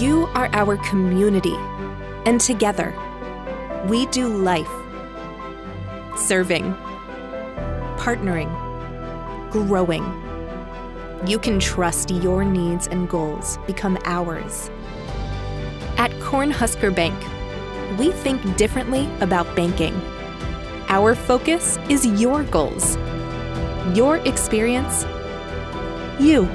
You are our community, and together, we do life. Serving, partnering, growing. You can trust your needs and goals become ours. At Cornhusker Bank, we think differently about banking. Our focus is your goals, your experience, you.